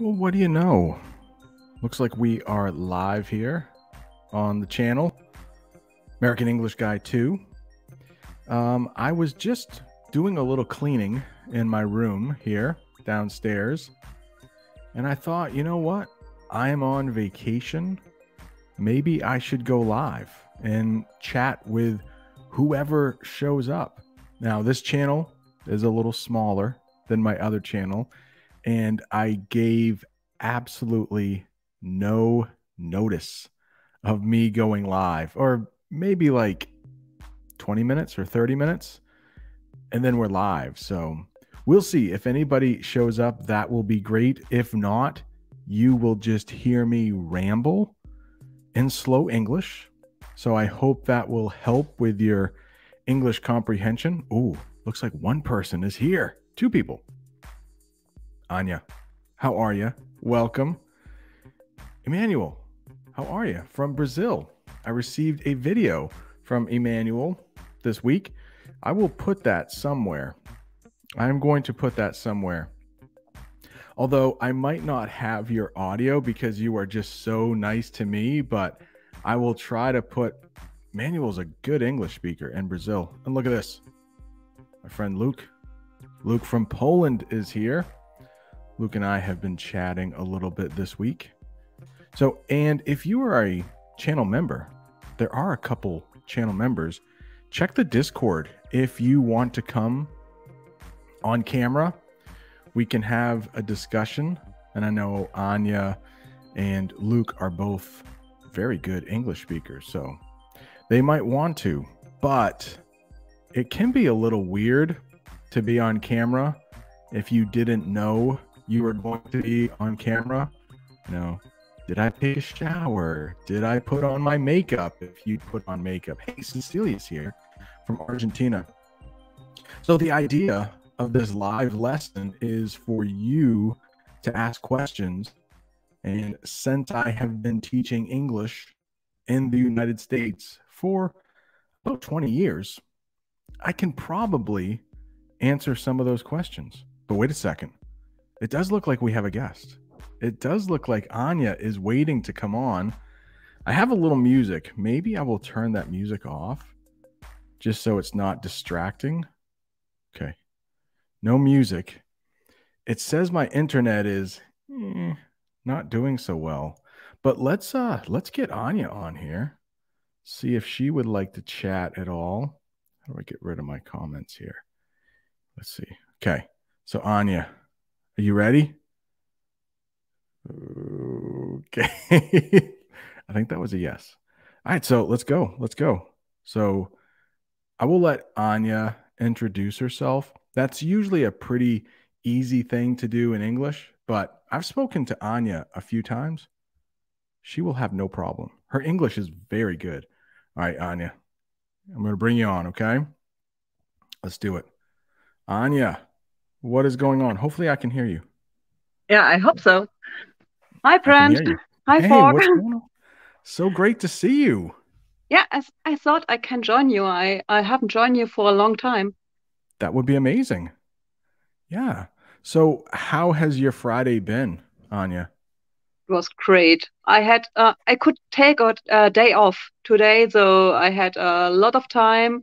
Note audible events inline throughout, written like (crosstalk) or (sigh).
Well, what do you know? Looks like we are live here on the channel, American English Guy 2. Um, I was just doing a little cleaning in my room here downstairs, and I thought, you know what? I am on vacation. Maybe I should go live and chat with whoever shows up. Now, this channel is a little smaller than my other channel, and I gave absolutely no notice of me going live, or maybe like 20 minutes or 30 minutes, and then we're live. So we'll see if anybody shows up. That will be great. If not, you will just hear me ramble in slow English. So I hope that will help with your English comprehension. Ooh, looks like one person is here. Two people. Anya, how are you? Welcome. Emmanuel, how are you? From Brazil. I received a video from Emmanuel this week. I will put that somewhere. I'm going to put that somewhere. Although I might not have your audio because you are just so nice to me, but I will try to put Manuel's a good English speaker in Brazil. And look at this. My friend Luke. Luke from Poland is here. Luke and I have been chatting a little bit this week. So, and if you are a channel member, there are a couple channel members. Check the Discord if you want to come on camera. We can have a discussion. And I know Anya and Luke are both very good English speakers. So they might want to, but it can be a little weird to be on camera if you didn't know you were going to be on camera. You know, did I take a shower? Did I put on my makeup? If you put on makeup, hey, Cecilia's here from Argentina. So the idea of this live lesson is for you to ask questions. And since I have been teaching English in the United States for about 20 years, I can probably answer some of those questions. But wait a second. It does look like we have a guest. It does look like Anya is waiting to come on. I have a little music. Maybe I will turn that music off just so it's not distracting. Okay. No music. It says my internet is eh, not doing so well. But let's uh let's get Anya on here. See if she would like to chat at all. How do I get rid of my comments here? Let's see. Okay. So Anya, are you ready? Okay. (laughs) I think that was a yes. All right, so let's go. Let's go. So I will let Anya introduce herself. That's usually a pretty easy thing to do in English, but I've spoken to Anya a few times. She will have no problem. Her English is very good. All right, Anya, I'm going to bring you on, okay? Let's do it. Anya, what is going on? Hopefully, I can hear you. Yeah, I hope so. Hi, friend. Hi, hey, Fogg. (laughs) So great to see you. Yeah, I, I thought I can join you. I, I haven't joined you for a long time. That would be amazing. Yeah. So, how has your Friday been, Anya? It was great. I had uh, I could take a, a day off today, so I had a lot of time.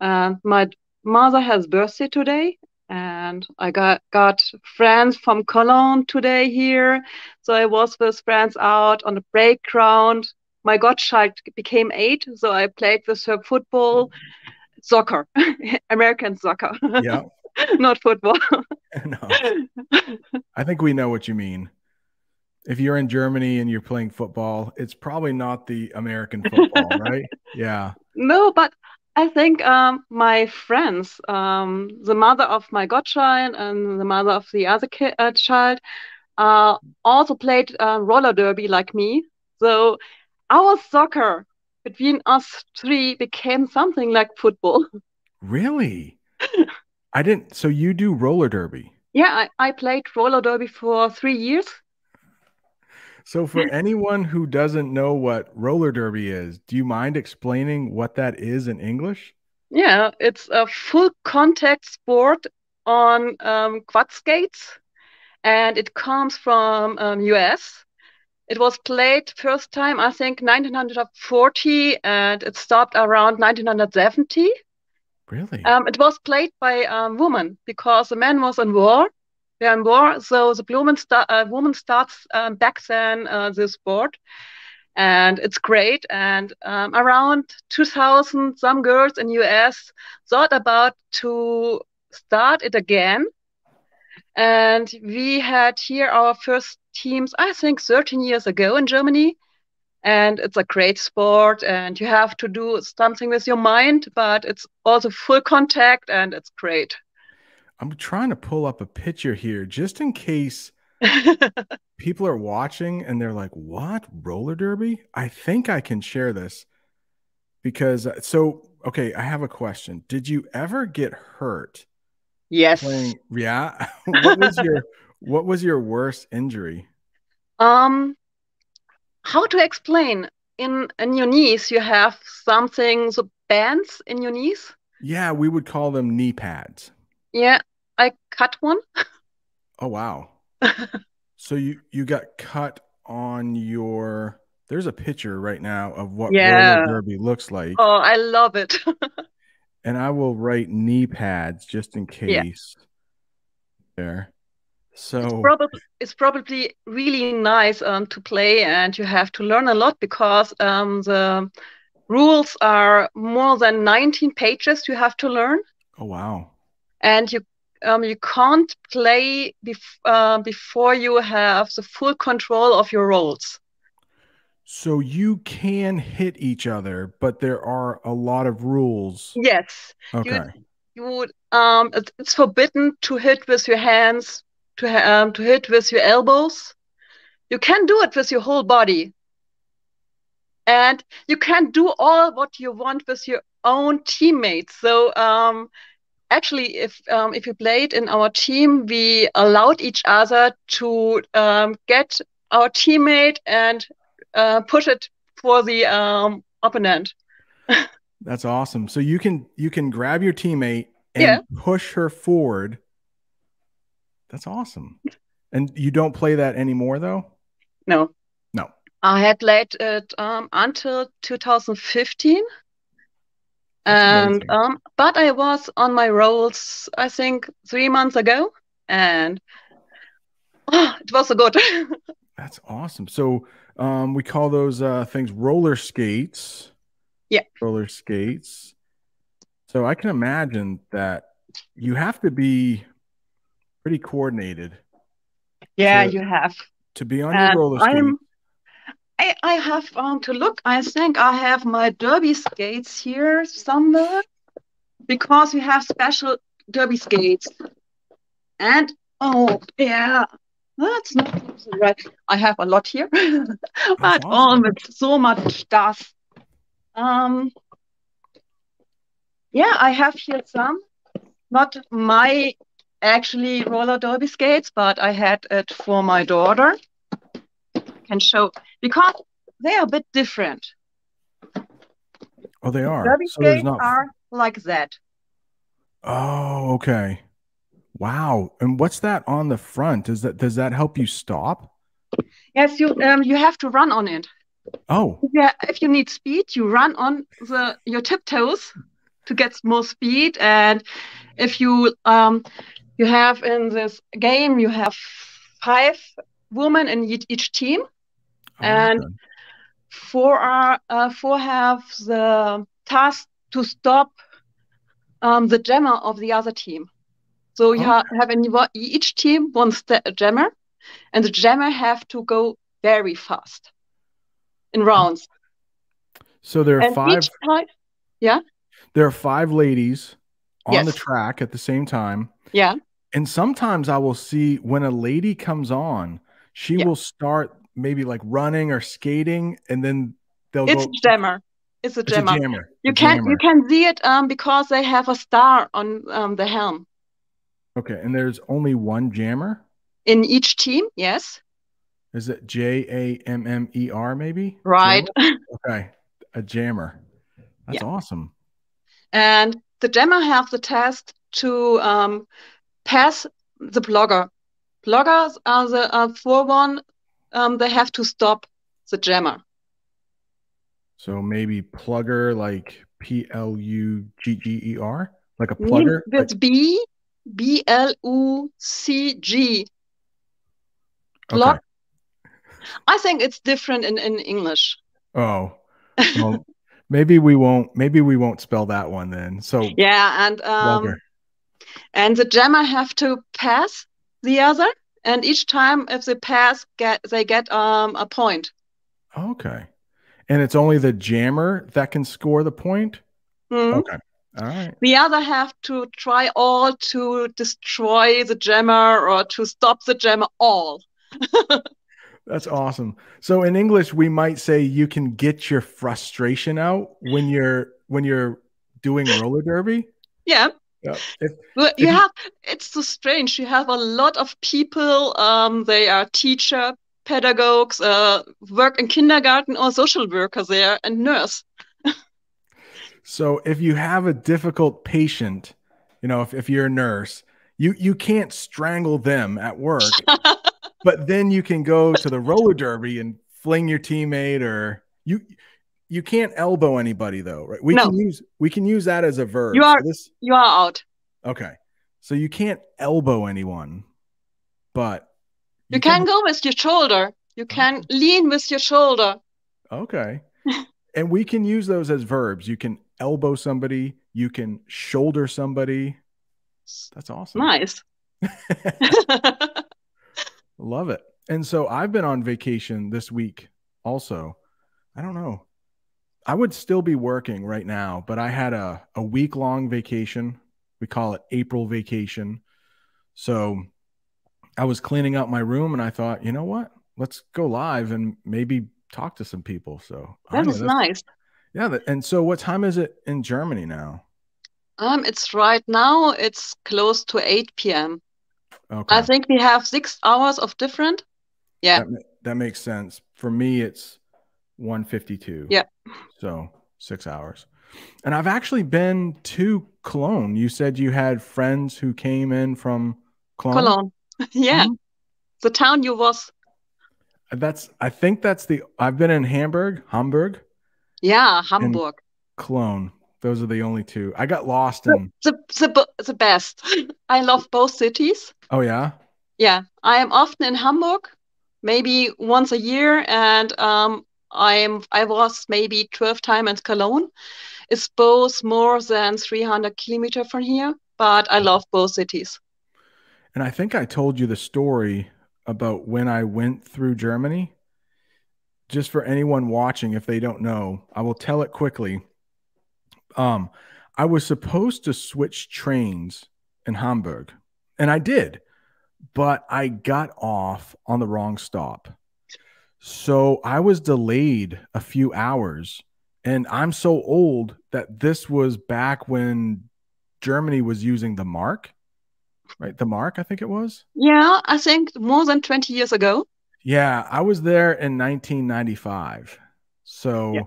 Uh, my mother has birthday today, and I got got friends from Cologne today here. So I was with friends out on the playground. My godchild became eight, so I played with her football, soccer, (laughs) American soccer. Yeah. (laughs) Not football. (laughs) no. I think we know what you mean. If you're in Germany and you're playing football, it's probably not the American football, right? Yeah. No, but I think um, my friends, um, the mother of my godchild and the mother of the other ki- uh, child, uh, also played uh, roller derby like me. So our soccer between us three became something like football. (laughs) Really? I didn't. So you do roller derby? Yeah, I, I played roller derby for three years. So, for (laughs) anyone who doesn't know what roller derby is, do you mind explaining what that is in English? Yeah, it's a full contact sport on um, quad skates. and it comes from um, US. It was played first time, I think, 1940, and it stopped around 1970. Really? Um, it was played by um, women because the man was in war. They're in war, so the woman, uh, woman starts um, back then uh, this sport, and it's great. And um, around 2000, some girls in US thought about to start it again. And we had here our first teams, I think, 13 years ago in Germany and it's a great sport and you have to do something with your mind but it's also full contact and it's great i'm trying to pull up a picture here just in case (laughs) people are watching and they're like what? Roller derby? I think i can share this. Because uh, so okay i have a question. Did you ever get hurt yes. playing, (laughs) yeah? (laughs) What was your what was your worst injury? Um how to explain? In in your knees you have something so bands in your knees? Yeah we would call them knee pads yeah i cut one (laughs) oh wow (laughs) so you you got cut on your there's a picture right now of what yeah. roller derby looks like oh i love it (laughs) and i will write knee pads just in case yeah. there so it's probably, it's probably really nice um, to play, and you have to learn a lot because um, the rules are more than 19 pages you have to learn. Oh wow! And you um, you can't play bef- uh, before you have the full control of your roles. So you can hit each other, but there are a lot of rules. Yes. Okay. You, you would um, it's forbidden to hit with your hands to um, to hit with your elbows. You can do it with your whole body, and you can do all what you want with your own teammates. So um, actually, if um, if you played in our team, we allowed each other to um, get our teammate and uh, push it for the um, opponent. (laughs) That's awesome. So you can you can grab your teammate and yeah. push her forward that's awesome. And you don't play that anymore, though? No. No. I had played it um, until 2015. And um, but I was on my rolls, I think, three months ago, and oh, (gasps) it was so good. (laughs) That's awesome. So um, we call those uh, things roller skates. Yeah. Roller skates. So I can imagine that you have to be pretty coordinated. Yeah, to, you have to be on your roller skates. I'm, I, I have um, to look. I think I have my derby skates here somewhere because we have special derby skates. And oh yeah, that's not right. I have a lot here, (laughs) but awesome. oh, with so much stuff. Um, yeah, I have here some. Not my actually roller derby skates, but I had it for my daughter. I can show because they are a bit different. Oh, they are. Derby so skates not... are like that. Oh, okay. Wow. And what's that on the front? Does that does that help you stop? Yes, you um you have to run on it. Oh. Yeah, if you need speed, you run on the your tiptoes to get more speed and if you um you have in this game you have five women in each, team and okay. four are uh, four have the task to stop um, the jammer of the other team so you okay. have in each team one jammer and the jammer have to go very fast in rounds so there are and five time, yeah there are five ladies on yes. the track at the same time yeah and sometimes I will see when a lady comes on, she yeah. will start maybe like running or skating, and then they'll it's go. jammer. It's a it's jammer. A jammer. You a can jammer. you can see it um because they have a star on um, the helm. Okay, and there's only one jammer in each team. Yes. Is it J A M M E R maybe? Right. (laughs) okay, a jammer. That's yeah. awesome. And the jammer have the task to um, pass the blogger Bloggers are the uh, for one. Um, they have to stop the jammer. So maybe plugger like P L U G G E R, like a plugger. With like, B B L U C G. Plug. okay. I think it's different in, in English. Oh, (laughs) well, maybe we won't. Maybe we won't spell that one then. So Yeah, and um, plugger. and the jammer have to pass the other, and each time if they pass, get they get um a point. Okay. And it's only the jammer that can score the point. Mhm. Okay. All right. The other have to try all to destroy the jammer or to stop the jammer all. (laughs) That's awesome. So in English, we might say you can get your frustration out when you're when you're doing roller derby. Yeah, Yeah. If, you If have it's so strange. You have a lot of people. Um, they are teacher, pedagogues, uh, work in kindergarten or social workers there, and nurse. so if you have a difficult patient, you know, if, if you're a nurse, you you can't strangle them at work, (laughs) but then you can go to the roller derby and fling your teammate or you you can't elbow anybody though, right? We No. can use we can use that as a verb. You So are- this You are out. okay. So you can't elbow anyone, but You can go with your shoulder. You can lean with your shoulder. Okay. and we can use those as verbs. You can elbow somebody, you can shoulder somebody. That's awesome. Nice. (laughs) (laughs) Love it. And so I've been on vacation this week also. I don't know. I would still be working right now, but I had a, a week long vacation. We call it April vacation. So I was cleaning up my room and I thought, you know what? Let's go live and maybe talk to some people. So That that's- nice. Yeah. And so what time is it in Germany now? Um, it's right now. It's close to 8 p.m. Okay. I think we have six hours of different. Yeah. That, that makes sense. For me, it's 152. Yeah. So six hours. And I've actually been to Cologne. You said you had friends who came in from Cologne. Cologne. (laughs) Yeah. Mhm. The town you was. That's, I think that's the, I've been in Hamburg, Hamburg, Yeah, Hamburg. Cologne. Those are the only two. I got lost in, The, the, the best. (laughs) I love both cities. oh, yeah. Yeah, I am often in Hamburg, maybe once a year, and um, I am I was maybe 12 times in Cologne. It's both more than 300 kilometer from here, but I love both cities. And I think I told you the story about when I went through Germany. Just for anyone watching, if they don't know, I will tell it quickly. Um, I was supposed to switch trains in Hamburg, and I did, but I got off on the wrong stop. So I was delayed a few hours. And I'm so old that this was back when Germany was using the mark right? The Mark, I think it was. Yeah, I think more than 20 years ago. Yeah, I was there in 1995. So Yeah.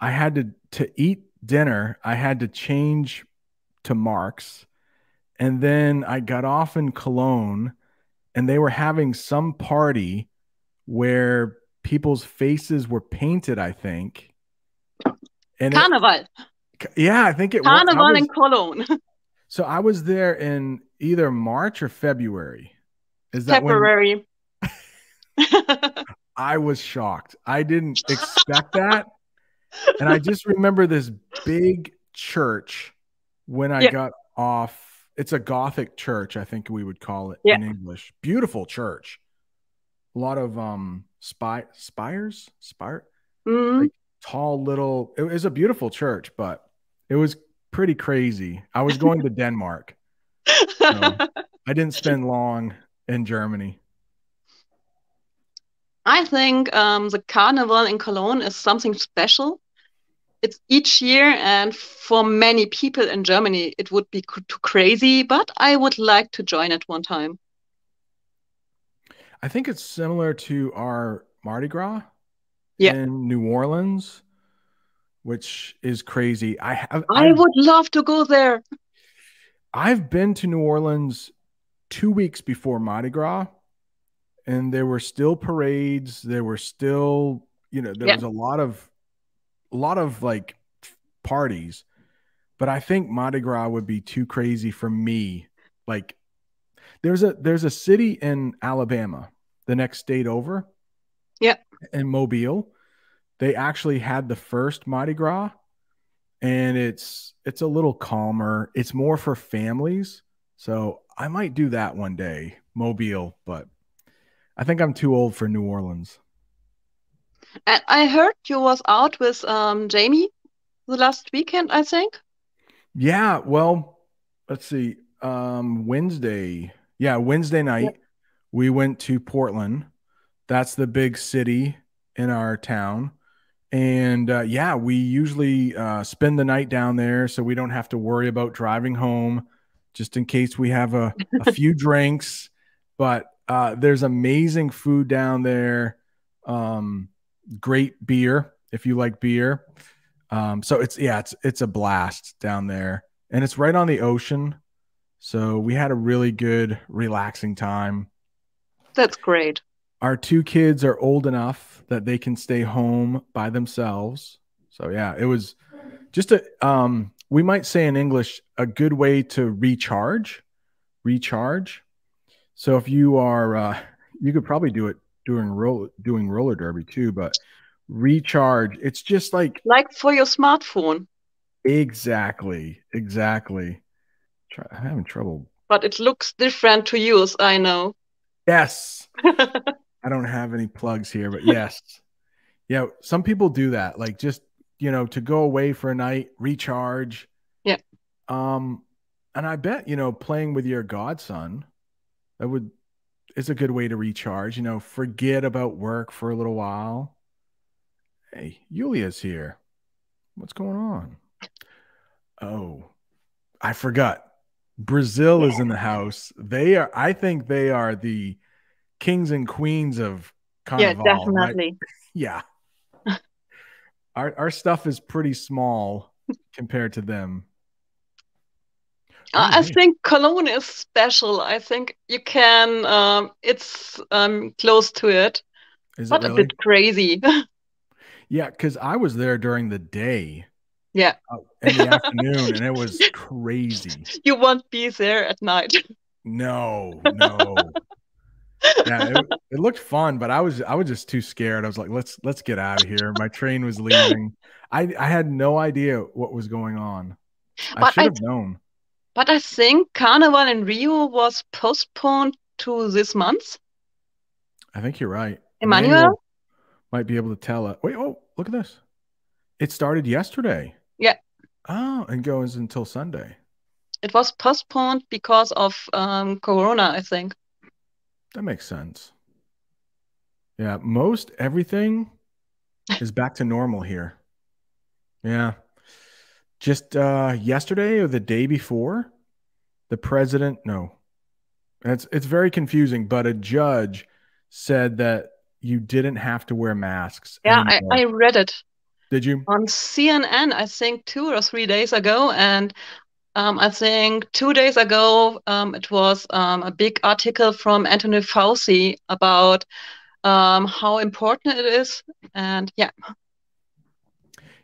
I had to to eat dinner, I had to change to Mark's. And then I got off in Cologne and they were having some party where people's faces were painted, I think. And it- Carnival. yeah, I think it was. Carnival in Cologne. (laughs) So I was there in either March or February. Is that when February. (laughs) (laughs) I was shocked? I didn't expect that. And I just remember this big church when I Yeah. got off. It's a Gothic church, I think we would call it Yeah. in English. Beautiful church. A lot of um spy spires, spire, Mm, tall little. It was a beautiful church, but it was pretty crazy. I was going to Denmark. (laughs) I didn't spend long in Germany. I think um, the Carnival in Cologne is something special. It's each year, and for many people in Germany, it would be too crazy, but I would like to join it one time. I think it's similar to our Mardi Gras Yeah. in New Orleans, which is crazy. I have I I've, would love to go there. I've been to New Orleans two weeks before Mardi Gras, and there were still parades. There were still, you know, there Yeah. was a lot of, a lot of like parties. But I think Mardi Gras would be too crazy for me. Like, there's a there's a city in Alabama, the next state over. Yeah. In Mobile, they actually had the first Mardi Gras, and it's it's a little calmer. It's more for families. So I might do that one day, Mobile, but I think I'm too old for New Orleans. And I heard you was out with um Jamie the last weekend, I think. Yeah, well, let's see. Um Wednesday. Yeah, Wednesday night we went to Portland. That's the big city in our town. And uh, yeah, we usually uh, spend the night down there so we don't have to worry about driving home just in case we have a, a (laughs) few drinks. But uh, there's amazing food down there. Um, great beer if you like beer. Um, so it's yeah, it's it's a blast down there, and it's right on the ocean. So we had a really good, relaxing time. That's great. Our two kids are old enough that they can stay home by themselves. So yeah, it was just a um we might say in English a good way to recharge, recharge. So if you are uh you could probably do it doing roll doing roller derby too, but recharge, it's just like Like for your smartphone, exactly, exactly. I'm having trouble. but it looks different to use, I know. Yes. (laughs) I don't have any plugs here, but yes. Yeah, some people do that. Like just, you know, to go away for a night, recharge. Yeah. Um and I bet, you know, playing with your godson that would is a good way to recharge, you know, forget about work for a little while. Hey, Yulia's here. What's going on? Oh, I forgot. Brazil is in the house. They are I think they are the kings and queens of Yeah, Carnival. right? definitely. (laughs) Yeah. our our stuff is pretty small (laughs) compared to them. I Alright. think Cologne is special. I think you can, um, it's um, close to it, Is it but a bit crazy. (laughs) Yeah, because I was there during the day Yeah, uh, (laughs) in the (laughs) afternoon, and it was crazy. you won't be there at night. (laughs) No, no. Yeah, it, it looked fun, but I was I was just too scared. I was like, let's let's get out of here. My train was leaving. I I had no idea what was going on. I But should I, have known. but I think Carnival in Rio was postponed to this month. I think you're right. Emmanuel? might be able to tell it. Wait, oh, look at this. It started yesterday. Yeah. Oh, and goes until Sunday. It was postponed because of um, Corona, I think. That makes sense. Yeah, most everything (laughs) is back to normal here. Yeah. Just uh yesterday or the day before, the president, no. It's it's very confusing, but a judge said that you didn't have to wear masks Yeah, I. I read it Did you? on CNN, I think two or three days ago. And um, I think two days ago, um, it was um, a big article from Anthony Fauci about um, how important it is. And yeah,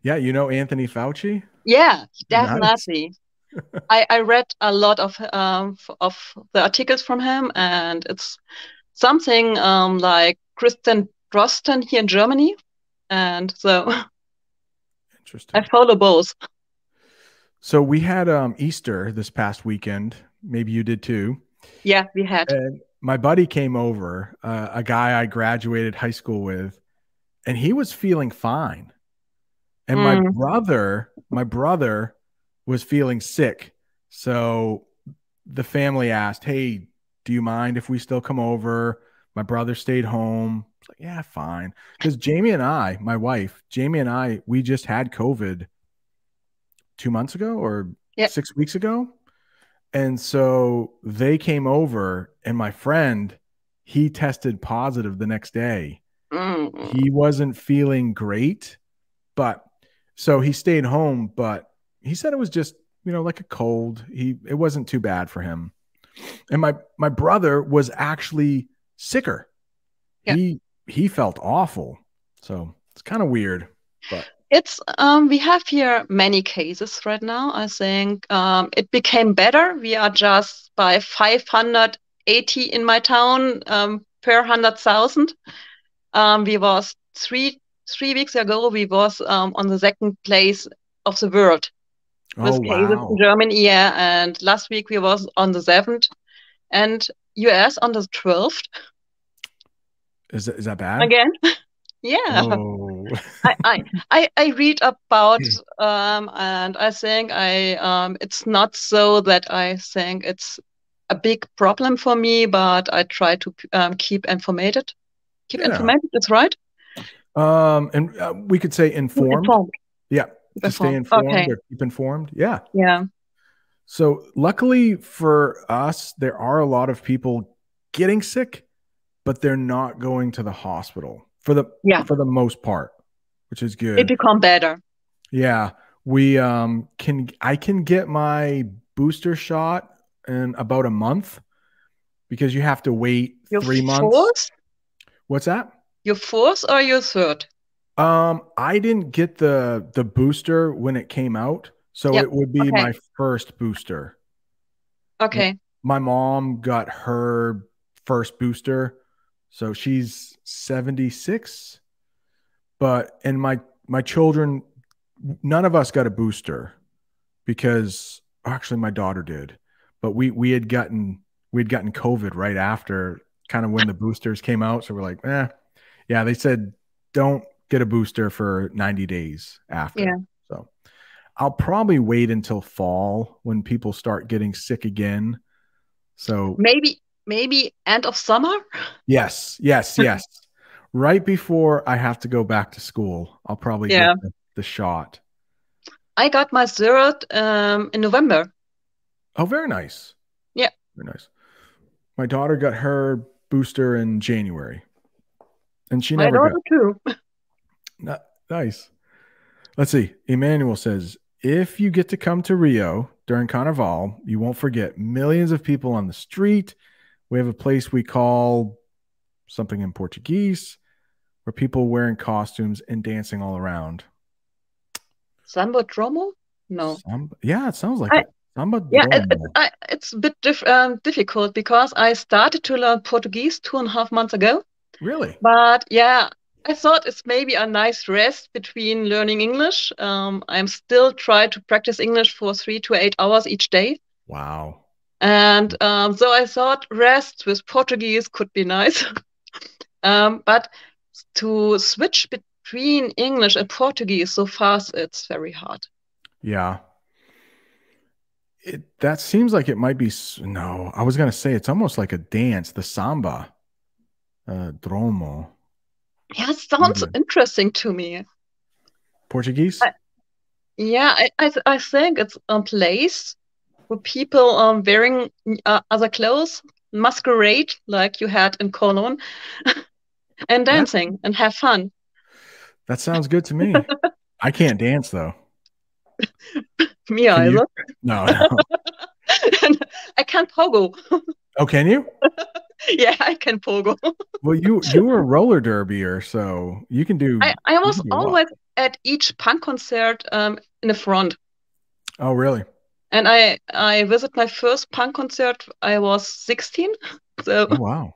Yeah, you know Anthony Fauci? yeah, Nice. definitely. (laughs) I, I read a lot of um, of the articles from him, and it's something um, like Christian Drosten here in Germany. And so (laughs) Interesting. I follow both. So we had um Easter this past weekend. Maybe you did too. Yeah, we had. And my buddy came over, uh, a guy I graduated high school with, and he was feeling fine. And my Mm. brother, my brother was feeling sick. So the family asked, Hey, do you mind if we still come over? My brother stayed home. Like, yeah, fine. Because Jamie and I, my wife, Jamie and I, we just had COVID two months ago or Yep. six weeks ago. And so they came over, and my friend, he tested positive the next day. Mm. He wasn't feeling great, but so he stayed home, but he said it was just, you know, like a cold. He it wasn't too bad for him. And my my brother was actually sicker. Yeah. He he felt awful. So it's kind of weird, but It's um, we have here many cases right now. I think um, it became better. We are just by 580 in my town um, per hundred thousand. Um, we was three three weeks ago. We was um, on the second place of the world with oh cases wow. in Germany. Yeah, and last week we was on the seventh, and US on the twelfth Is that, is that bad? again. (laughs) Yeah. Oh. (laughs) I, I, I, read about um, and I think I um, it's not so that I think it's a big problem for me, but I try to um, keep informated. Keep Yeah. informated, that's right. Um, and uh, we could say informed. Informed. Yeah, to stay Informed. informed Okay. or keep informed. Yeah. Yeah. So luckily for us, there are a lot of people getting sick, but they're not going to the hospital for the Yeah. for the most part, which is good. It become better. yeah, we um can I can get my booster shot in about a month because you have to wait Your three months. What's that? your fourth or your third? Um, I didn't get the the booster when it came out, so Yep, it would be okay. my first booster. Okay. My mom got her first booster, so she's 76. But and my my children none of us got a booster because actually my daughter did. But we we had gotten we had gotten COVID right after kind of when the boosters came out, so we're like, "Eh, yeah, they said don't get a booster for 90 days after." Yeah. So I'll probably wait until fall when people start getting sick again. So Maybe maybe end of summer? yes, yes, (laughs) yes. right before I have to go back to school, I'll probably Yeah. get the, the shot. I got my third um, in November. Oh, very nice. Yeah. Very nice. My daughter got her booster in January. And she My never got daughter too. (laughs) Ni- Nice. Let's see. Emmanuel says, if you get to come to Rio during Carnival, you won't forget millions of people on the street. We have a place we call something in Portuguese where people wearing costumes and dancing all around. Sambodromo? No. Samba- yeah, it sounds like I- it. Samba Yeah, it, it, I, it's a bit diff, um, difficult because I started to learn Portuguese two and a half months ago. really? But yeah, I thought it's maybe a nice rest between learning English. Um, I'm still trying to practice English for three to eight hours each day. Wow. And um, so I thought rest with Portuguese could be nice. (laughs) um, but to switch between English and Portuguese so fast, it's very hard. Yeah. It that seems like it might be no. I was gonna say it's almost like a dance, the samba, uh, dromo, Yeah, it sounds Mhm. interesting to me. Portuguese. I- Yeah, I, I, I think it's a place where people are wearing uh, other clothes, masquerade like you had in Cologne, (laughs) and dancing and have fun. That sounds good to me. (laughs) I can't dance though. (laughs) Me Can you? either. No, no. I can't pogo. Oh, can you? Yeah, I can pogo. Well, you you were a roller derbyer, so you can do. I, I was can do a lot. always at each punk concert um, in the front. oh, really? And I I visit my first punk concert. I was 16. (laughs) So Oh, wow.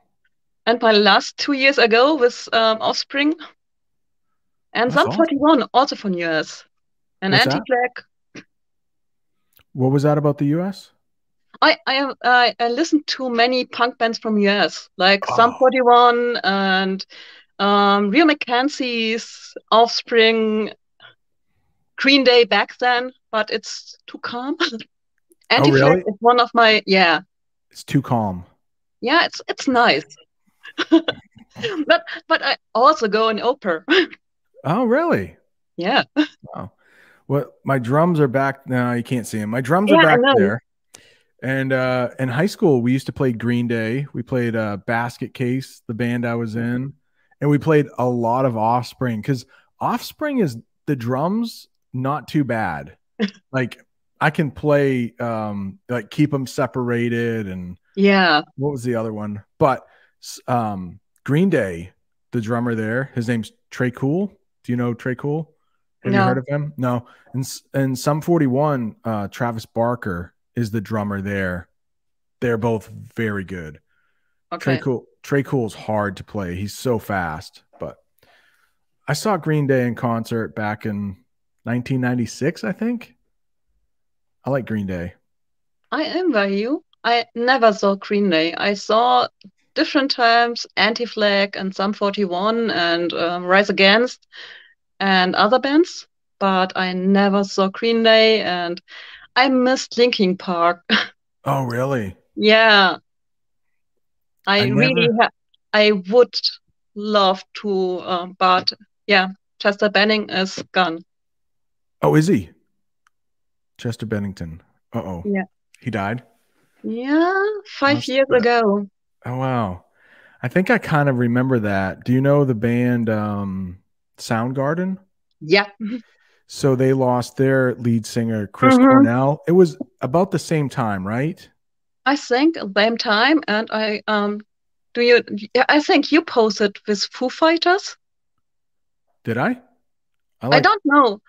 and my last two years ago with um, Offspring and That's Sum 41, also from US. And Anti-Flag. What was that about the U.S.? I I, I I listened to many punk bands from US, like Sum Oh. 41 and um, Real McKenzies Offspring, Green Day back then, but it's too calm. Anti-Flag (laughs) Oh, really? is one of my yeah It's too calm. yeah it's it's nice. (laughs) but but I also go in opera. (laughs) Oh, really? yeah. Wow. Well, my drums are back now. You can't see them. My drums Yeah, are back there. And uh, in high school, we used to play Green Day. We played uh, Basket Case, the band I was in, and we played a lot of Offspring because Offspring is the drums not too bad. (laughs) like I can play, um, like keep them separated, and Yeah. What was the other one? But um, Green Day, the drummer there, his name's Tré Cool. Do you know Tré Cool? Have No. you heard of him? No. And and Sum 41, uh, Travis Barker is the drummer there. They're both very good. Okay. Tré Cool Tré Cool's hard to play. He's so fast. But I saw Green Day in concert back in 1996, I think. I like Green Day. I envy you. I never saw Green Day. I saw different times Anti-Flag and Sum 41 and um, Rise Against and other bands, but I never saw Green Day and I missed Linkin Park. (laughs) Oh, really? Yeah. I, I really never- ha I would love to, uh, but yeah, Chester Benning is gone. Oh, is he? Chester Bennington. Uh oh. Yeah. He died? Yeah, five years have. ago. Oh, wow. I think I kind of remember that. Do you know the band um, Soundgarden? Yeah. So they lost their lead singer, Chris Mhm. Cornell. It was about the same time, right? I think same time, and I um, do you? yeah, I think you posted with Foo Fighters. Did I? I I don't know.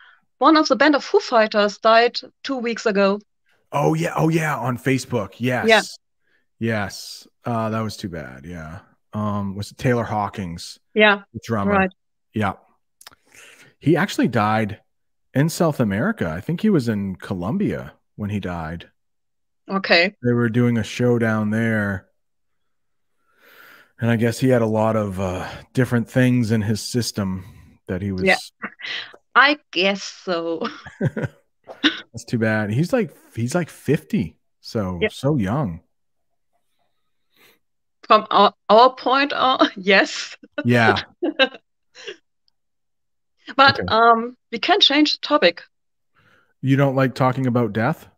One of the band of Foo Fighters died two weeks ago. Oh yeah. Oh yeah. On Facebook. Yes. Yeah. Yes. Uh, that was too bad. Yeah. Um, was Taylor Hawkins, Yeah, the drummer? right. Yeah. He actually died in South America. I think he was in Colombia when he died. Okay. They were doing a show down there. And I guess he had a lot of uh, different things in his system that he was. Yeah. I guess so. (laughs) That's too bad. He's like he's like 50. So Yeah. so young. From our, our point, uh, (laughs) yes. Yeah. (laughs) But Okay. um, we can change the topic. You don't like talking about death?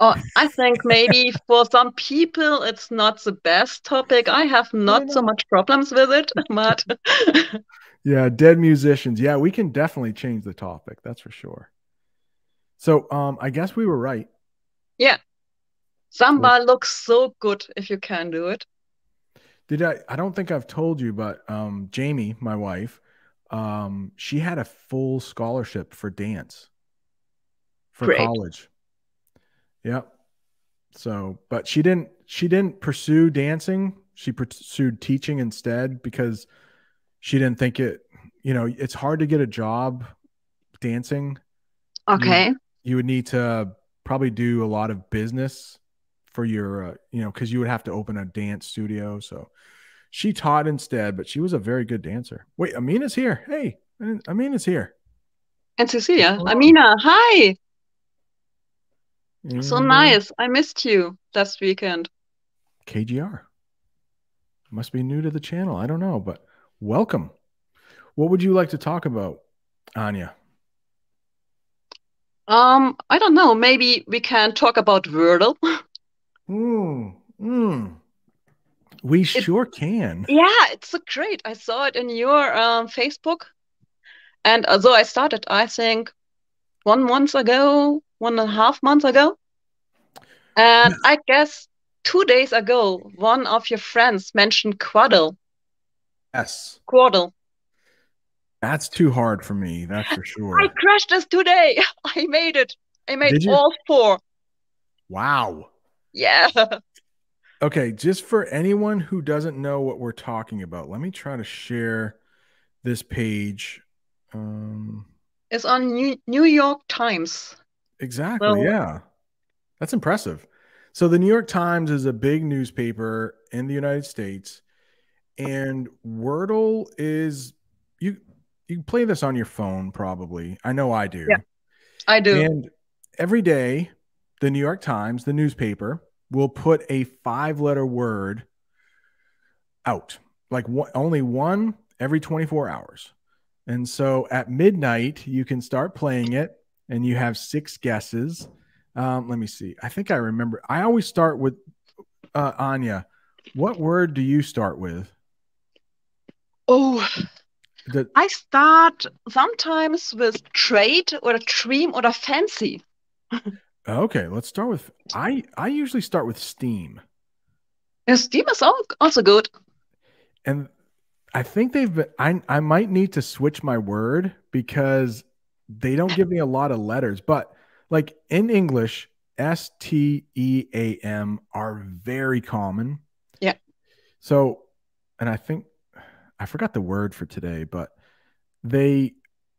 Oh, I think maybe for some people it's not the best topic. I have not so much problems with it, but Yeah, dead musicians. Yeah, we can definitely change the topic. That's for sure. So, um, I guess we were right. Yeah, samba looks so good if you can do it. Did I? I don't think I've told you, but um, Jamie, my wife, um, she had a full scholarship for dance for Great. college. Yep. So, but she didn't. She didn't pursue dancing. She pursued teaching instead because she didn't think it. You know, it's hard to get a job dancing. Okay. You would need to probably do a lot of business for your, uh, you know, because you would have to open a dance studio. So she taught instead, but she was a very good dancer. Wait, Amina's here. Hey, Amina's here. And Cecilia, What's going on? Amina, hi. So And, uh, nice. I missed you last weekend. KGR. Must be new to the channel. I don't know, but welcome. What would you like to talk about, Anya? Um, I don't know. Maybe we can talk about Wordle. (laughs) Mm, mm. We sure can. Yeah, it's so great. I saw it in your um, Facebook. And so I started, I think, one month ago, one and a half months ago. And. I guess two days ago, one of your friends mentioned Quordle. Yes. Quordle. That's too hard for me. That's for sure. I crashed this today. (laughs) I made it. I made all four. Wow. Yeah. (laughs) Okay, just for anyone who doesn't know what we're talking about, let me try to share this page. Um, It's on New, New York Times. exactly. Well- yeah. That's impressive. So, the New York Times is a big newspaper in the United States, and Wordle is you you play this on your phone probably. I know I do. Yeah. I do. And every day, the New York Times, the newspaper, will put a five letter word out, like one, only one every 24 hours. And so at midnight, you can start playing it and you have six guesses. Um, let me see. I think I remember. I always start with uh, Anya. What word do you start with? Oh, The, I start sometimes with trade or dream or fancy. Uh, okay, let's start with. I I usually start with Steam. Yeah, Steam is also good. And I think they've been, I, I might need to switch my word because they don't give me a lot of letters, but like in English, S T E A M are very common. Yeah. So, and I think I forgot the word for today, but they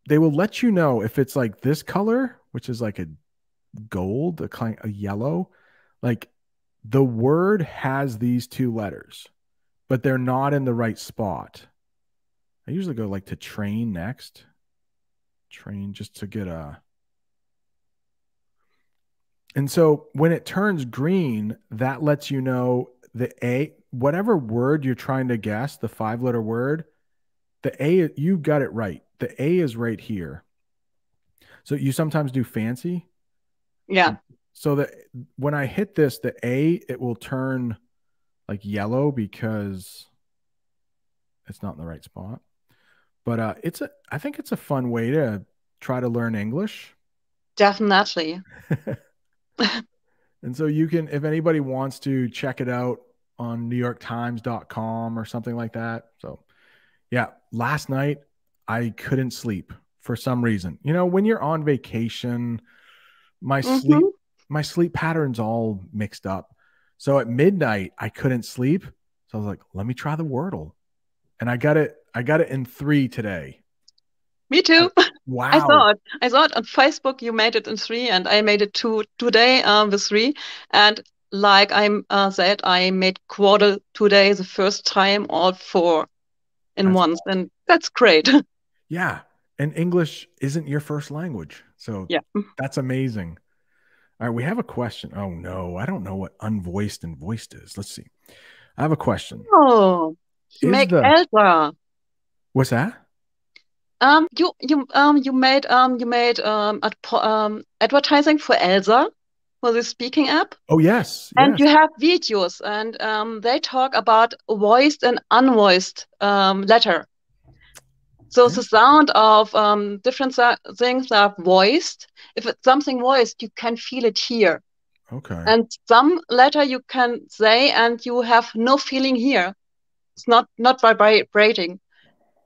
they will let you know if it's like this color, which is like a gold, a kind a yellow, like the word has these two letters, but they're not in the right spot. I usually go like to train next. Train just to get a and so when it turns green, that lets you know the A, whatever word you're trying to guess, the five letter word, the A, you got it right. The A is right here. So you sometimes do fancy. Yeah. So that when I hit this, the A, it will turn like yellow because it's not in the right spot. But uh, it's a, I think it's a fun way to try to learn English. Definitely. (laughs) and so you can, if anybody wants to check it out on NewYorkTimes.com or something like that. So, yeah, last night I couldn't sleep for some reason. You know, when you're on vacation, my mm-hmm. sleep my sleep patterns all mixed up. So at midnight I couldn't sleep. So I was like, let me try the Wordle. And I got it I got it in 3 today. Me too. Wow. I saw it. I saw it on Facebook. You made it in three, and I made it two today um, with three. And like I uh, said, I made Quordle today the first time, all four in that's once, and that's great. (laughs) Yeah, and English isn't your first language, so yeah, that's amazing. All right, we have a question. Oh no, I don't know what unvoiced and voiced is. Let's see. I have a question. Oh, make the... Elsa. What's that? Um, you you um you made um you made um, ad um advertising for Elsa for the speaking app. Oh yes, and yes. you have videos, and um they talk about voiced and unvoiced um letter. So okay. the sound of um different things are voiced. If it's something voiced, you can feel it here. Okay. And some letter you can say, and you have no feeling here. It's not not vibrating.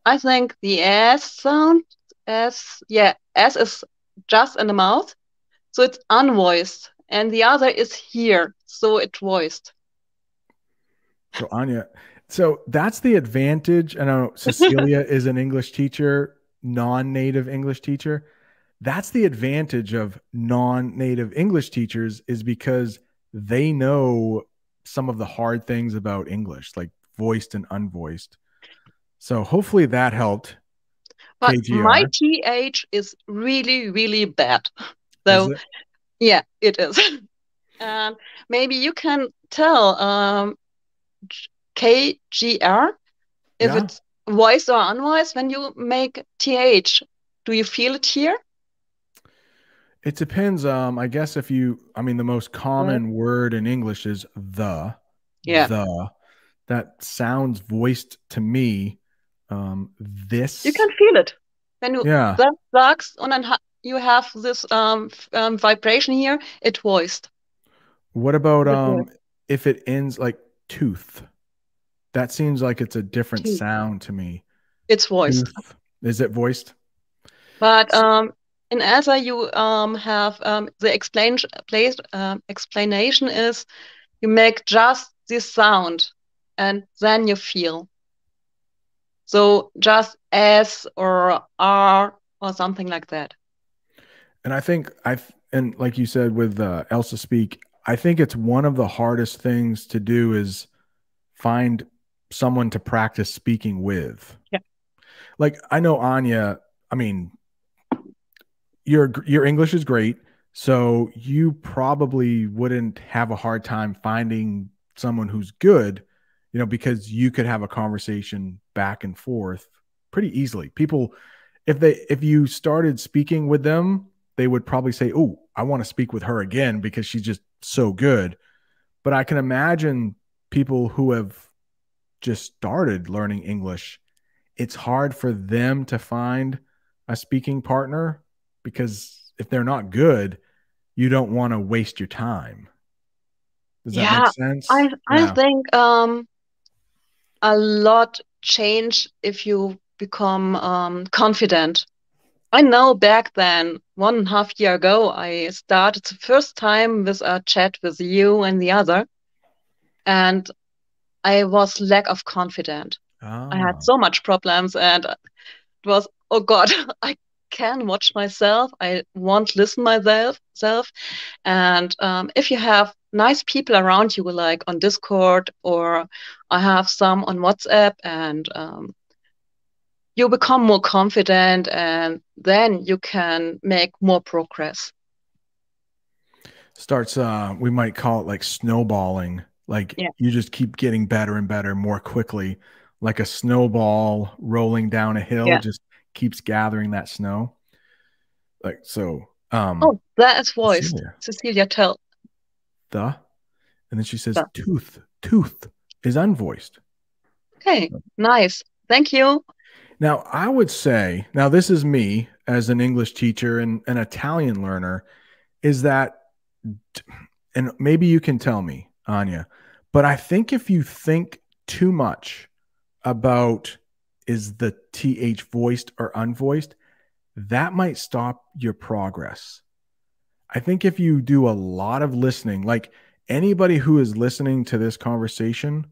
I think the S sound, S, yeah, S is just in the mouth. So it's unvoiced. And the other is here. So it's voiced. So, Anya, so that's the advantage. I know (laughs) Cecilia is an English teacher, non native English teacher. That's the advantage of non native English teachers, is because they know some of the hard things about English, like voiced and unvoiced. So hopefully that helped. But KGR. my TH is really, really bad. So, it? yeah, it is. and (laughs) maybe you can tell um, KGR if yeah. it's voice or unvoiced when you make TH. Do you feel it here? It depends. Um, I guess if you, I mean, the most common word in English is the. Yeah. The. That sounds voiced to me um, this you can feel it. When you yeah. that sucks and then you have this um, um, vibration here it voiced. What about um if it ends like tooth? That seems like it's a different tooth. sound to me. It's voiced. Tooth. is it voiced? But um in Elsa you um have um the explain place um, explanation is you make just this sound and then you feel so just S or R or something like that. And I think I and like you said with uh, Elsa Speak, I think it's one of the hardest things to do is find someone to practice speaking with. Yeah. Like I know Anya, I mean your your English is great, so you probably wouldn't have a hard time finding someone who's good you know, because you could have a conversation back and forth pretty easily. People, if they, if you started speaking with them, they would probably say, Oh, I want to speak with her again because she's just so good. But I can imagine people who have just started learning English, it's hard for them to find a speaking partner because if they're not good, you don't want to waste your time. Does that Yeah, make sense? I I Yeah. think um a lot change if you become um confident. I know back then, one and a half year ago, I started the first time with a chat with you and the other, and I was lack of confident. I Ah, had so much problems, and it was, oh God, (laughs) I can watch myself. I won't listen myself, self. And um, if you have nice people around you, like on Discord, or I have some on WhatsApp, and um, you become more confident, and then you can make more progress. starts uh we might call it like snowballing. Like Yeah. you just keep getting better and better more quickly. Like a snowball rolling down a hill Yeah. just keeps gathering that snow. Like so um Oh, that is voice. Cecilia, Cecilia, tell. The and then she says The. tooth. Tooth is unvoiced. Okay, nice. Thank you. Now, I would say, now this is me as an English teacher and an Italian learner, is that, and maybe you can tell me, Anya, but I think if you think too much about is the TH voiced or unvoiced, that might stop your progress. I think if you do a lot of listening, like anybody who is listening to this conversation,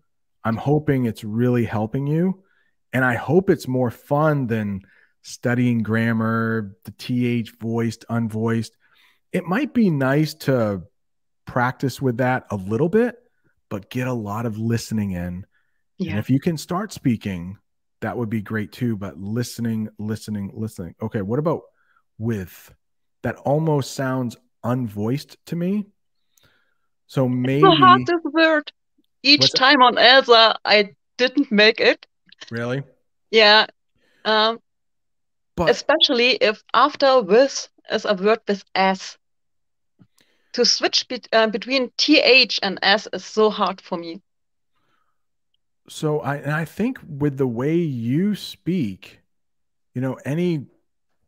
I'm hoping it's really helping you. And I hope it's more fun than studying grammar, the TH voiced, unvoiced. It might be nice to practice with that a little bit, but get a lot of listening in. And if you can start speaking, that would be great too. But listening, listening, listening. Okay. What about with? That almost sounds unvoiced to me. So maybe So hard this word. Each that? time on Elsa, I didn't make it. really, Yeah. Um, but especially if after with is a word with S. To switch bet uh, between TH and S is so hard for me. So I and I think with the way you speak, you know,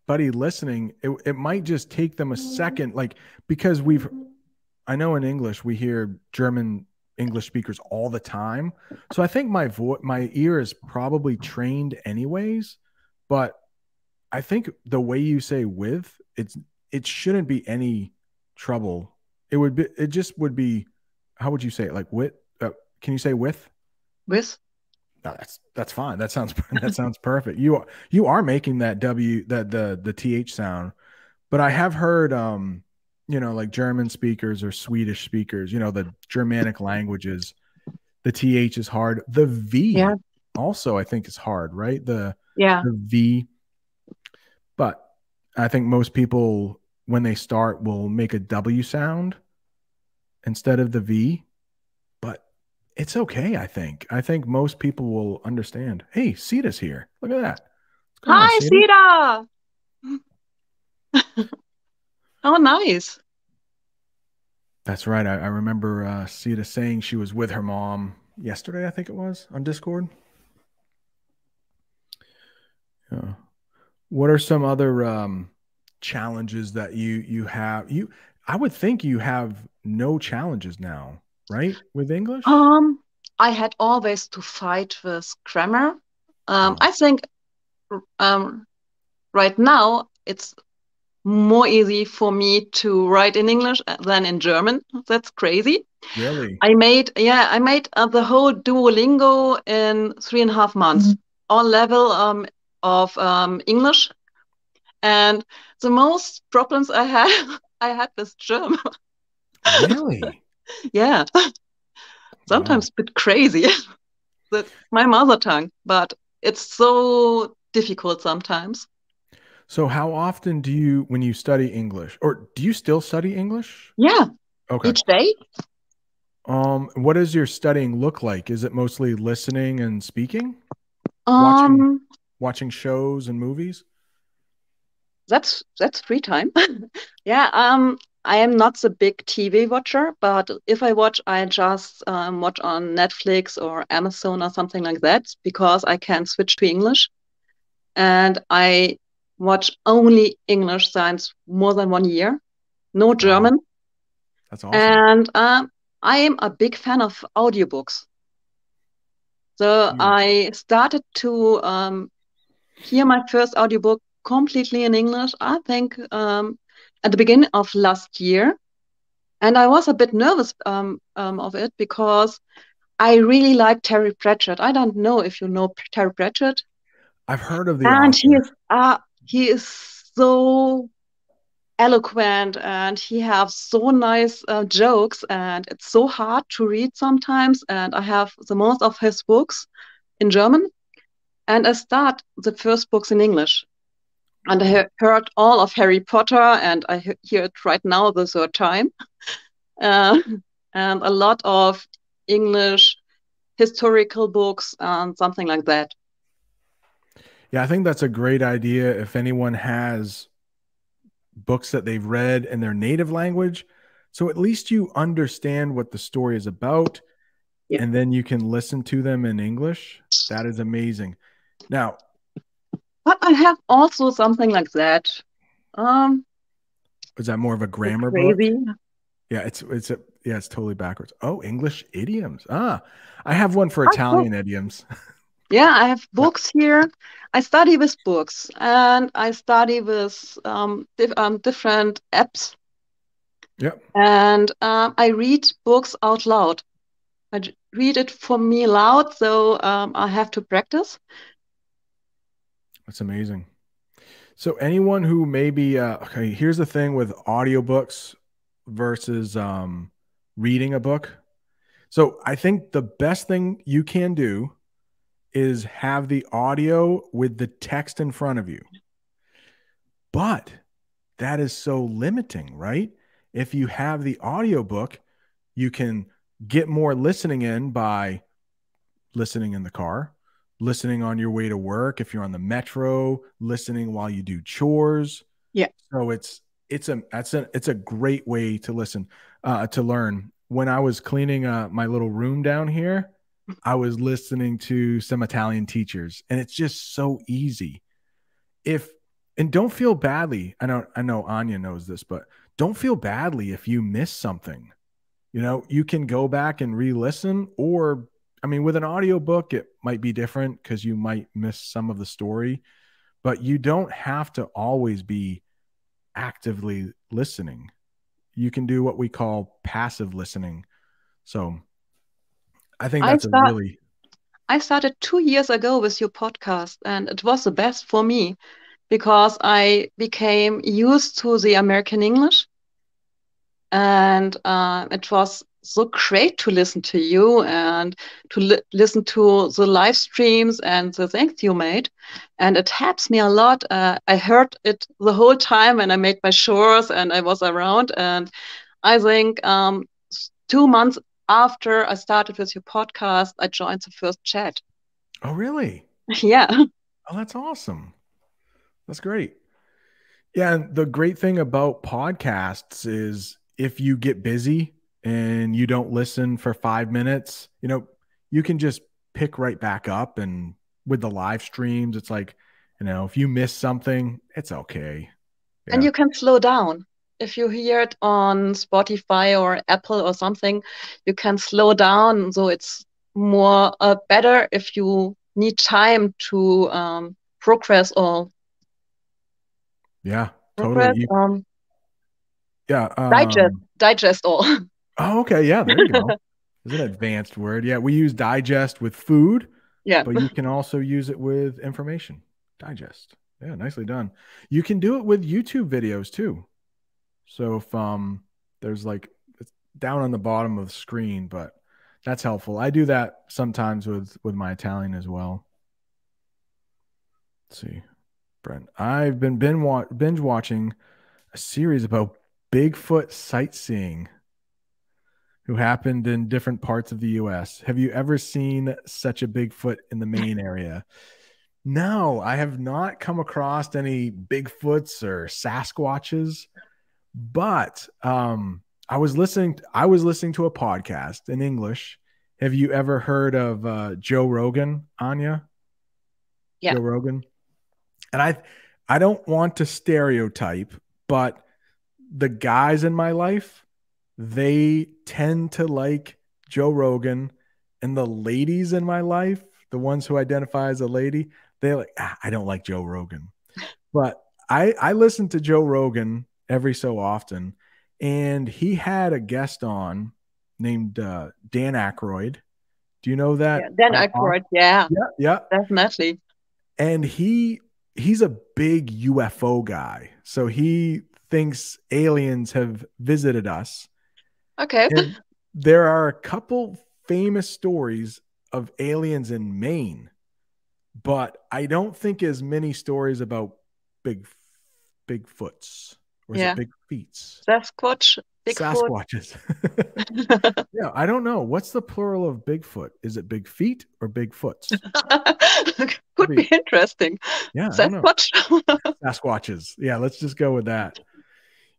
anybody listening, it, it might just take them a second, like because we've I know in English we hear German English speakers all the time. So I think my voice my ear is probably trained anyways, but I think the way you say with, it's it shouldn't be any trouble. It would be it just would be how would you say it? Like with uh, can you say with? With? No, that's that's fine. That sounds (laughs) that sounds perfect. You are you are making that W that the the th sound, but I have heard um you know like German speakers or Swedish speakers, you know the Germanic languages, the th is hard. The v Yeah. also I think is hard, right? The Yeah. the v, but I think most people when they start will make a W sound instead of the v it's okay. I think. I think most people will understand. Hey, Sita's here. Look at that. On, Hi, Sita? (laughs) Sita. Oh, nice. That's right. I, I remember uh, Sita saying she was with her mom yesterday. I think it was on Discord. Yeah. What are some other um, challenges that you you have? You, I would think you have no challenges now, right, with English? Um, I had always to fight with grammar. Um, Oh. I think um, right now it's more easy for me to write in English than in German. That's crazy. Really? I made, yeah, I made uh, the whole Duolingo in three and a half months, on level um, of um, English. And the most problems I had, (laughs) I had with German. Really? Yeah, (laughs) sometimes a bit crazy. (laughs) That's my mother tongue, but it's so difficult sometimes. So, how often do you, when you study English, or do you still study English? Yeah, Okay. each day. Um, what does your studying look like? Is it mostly listening and speaking, Watching- Um, watching shows and movies? that's that's free time. (laughs) Yeah, um, I am not the big TV watcher, but if I watch, I just um, watch on Netflix or Amazon or something like that because I can switch to English. And I watch only English since more than one year, no German. That's awesome. And um, I am a big fan of audiobooks. So Hmm. I started to um, hear my first audiobook completely in English, I think, um, at the beginning of last year. And I was a bit nervous um, um, of it because I really like Terry Pratchett. I don't know if you know Terry Pratchett. I've heard of the and author. he is uh, he is so eloquent and he has so nice uh, jokes and it's so hard to read sometimes and i have the most of his books in german and i start the first books in english and i he- heard all of harry potter and i hear it right now the third time (laughs) uh, and a lot of english historical books and something like that Yeah, I think that's a great idea. If anyone has books that they've read in their native language, so at least you understand what the story is about, Yeah. and then you can listen to them in English. That is amazing. Now, but i have also something like that um is that more of a grammar book? crazy Yeah, it's it's a yeah, it's totally backwards. Oh, English idioms. Ah, I have one for Oh, Italian idioms. (laughs) Yeah, I have books here. I study with books and I study with um, um, different apps Yeah. and um, I read books out loud. I read it for me loud, so um, I have to practice. That's amazing. So anyone who maybe uh okay, here's the thing with audiobooks versus um reading a book. So I think the best thing you can do is have the audio with the text in front of you. But that is so limiting, right? If you have the audiobook, you can get more listening in by listening in the car, listening on your way to work, if you're on the metro, listening while you do chores. Yeah. So it's it's a that's a it's a great way to listen uh to learn. When I was cleaning uh my little room down here, I was listening to some Italian teachers and it's just so easy. If and don't feel badly. I know I know Anya knows this, but don't feel badly if you miss something. You know, you can go back and re-listen or I mean with an audiobook it might be different cuz you might miss some of the story, but you don't have to always be actively listening. You can do what we call passive listening. So I think I that's a really I started two years ago with your podcast, and it was the best for me because I became used to the American English, and uh, it was so great to listen to you and to li listen to the live streams and the things you made, and it helps me a lot. Uh, I heard it the whole time, when I made my chores, and I was around, and I think um, two months after I started with your podcast, I joined the first chat. Oh really? (laughs) Yeah. Oh, that's awesome. That's great. Yeah, and the great thing about podcasts is if you get busy and you don't listen for 5 minutes, you know, you can just pick right back up and with the live streams it's like, you know, if you miss something, it's okay. And you can slow down. If you hear it on Spotify or Apple or something, you can slow down. So it's more uh, better if you need time to um, progress or Yeah, progress, totally. You- um, yeah, digest, um, digest all. (laughs) Oh, okay. Yeah, there you go. (laughs) It's an advanced word. Yeah, we use digest with food, yeah. but you can also use it with information. Digest. Yeah, nicely done. You can do it with YouTube videos too. So if um there's like it's down on the bottom of the screen, but that's helpful. I do that sometimes with with my Italian as well. Let's see. Brent, I've been binge watching a series about Bigfoot sightseeing who happened in different parts of the US. Have you ever seen such a Bigfoot in the Maine area? No, I have not come across any Bigfoots or Sasquatches, but um, I was listening. I was listening to a podcast in English. Have you ever heard of uh, Joe Rogan, Anya? Yeah. Joe Rogan. And I, I don't want to stereotype, but the guys in my life they tend to like Joe Rogan, and the ladies in my life, the ones who identify as a lady, they like ah, I don't like Joe Rogan, but I I listen to Joe Rogan every so often, and he had a guest on named uh, Dan Aykroyd. Do you know that? Yeah, Dan uh, Aykroyd, yeah, yeah, yeah, definitely. And he he's a big UFO guy, so he thinks aliens have visited us. Okay. And there are a couple famous stories of aliens in Maine, but I don't think as many stories about big Bigfoots or yeah. big feets? Sasquatch. Bigfoot. Sasquatches. (laughs) yeah, I don't know. What's the plural of Bigfoot? Is it big feet or Bigfoots? (laughs) Could be, be interesting. Yeah, Sasquatch. (laughs) Sasquatches. Yeah, let's just go with that.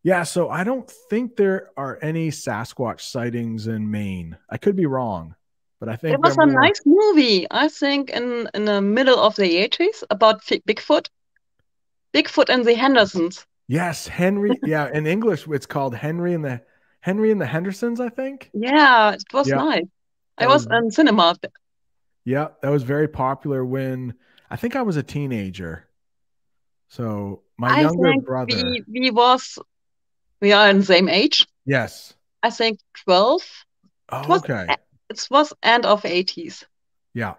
Yeah, so I don't think there are any Sasquatch sightings in Maine. I could be wrong, but I think it was a more... nice movie. I think in in the middle of the eighties about Bigfoot, Bigfoot and the Hendersons. Yes, Henry. (laughs) Yeah, in English it's called Henry and the Henry and the Hendersons. I think. Yeah, it was yeah. nice. I was, was in cinema. Yeah, that was very popular when I think I was a teenager. So my I younger brother. We, we was we are in the same age. Yes. I think twelve. Oh, it was, okay. It was end of eighties. Yeah,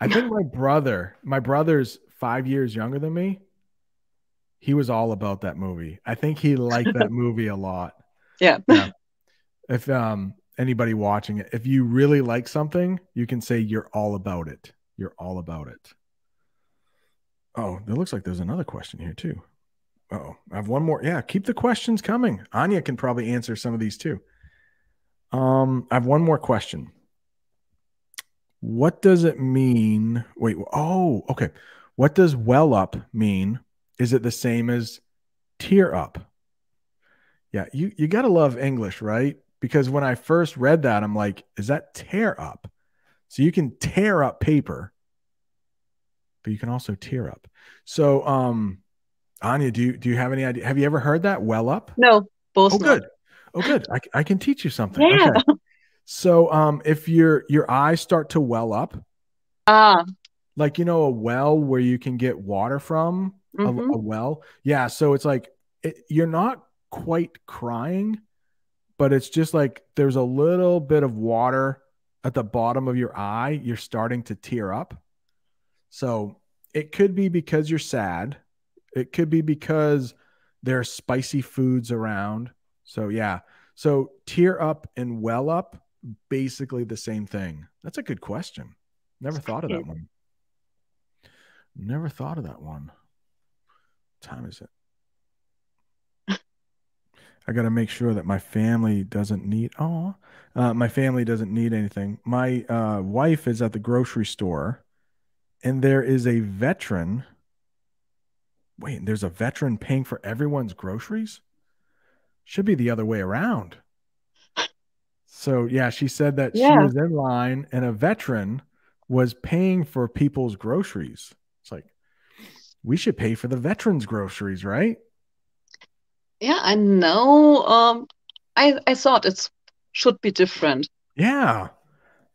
I think my brother, my brother's five years younger than me he was all about that movie. I think he liked that (laughs) movie a lot. Yeah. yeah. If um anybody watching it, if you really like something, you can say you're all about it. You're all about it. Oh, it looks like there's another question here too. Oh, I have one more. Yeah, keep the questions coming. Anya can probably answer some of these too. Um, I have one more question. What does it mean? Wait, oh, okay. What does well up mean is it the same as tear up? Yeah, you you got to love English, right? Because when I first read that, I'm like, is that tear up? So you can tear up paper, but you can also tear up. So, um, Anya, do you do you have any idea? Have you ever heard that well up? No, both. Oh, not. good. Oh, good. I, I can teach you something. Yeah. Okay. (laughs) So, um, if your your eyes start to well up, ah, like you know, a well where you can get water from, mm-hmm. a, a, well. Yeah. So it's like it, you're not quite crying, but it's just like there's a little bit of water at the bottom of your eye. You're starting to tear up. So it could be because you're sad. It could be because there are spicy foods around. So yeah. So tear up and well up, basically the same thing. That's a good question. Never thought of that one. Never thought of that one time is it? I got to make sure that my family doesn't need. Oh, uh, my family doesn't need anything. My uh, wife is at the grocery store, and there is a veteran. Wait, there's a veteran paying for everyone's groceries. Should be the other way around. So yeah, she said that yeah. she was in line, and a veteran was paying for people's groceries. It's like, we should pay for the veterans groceries, right? Yeah, I know. Um, I I thought it should be different. Yeah,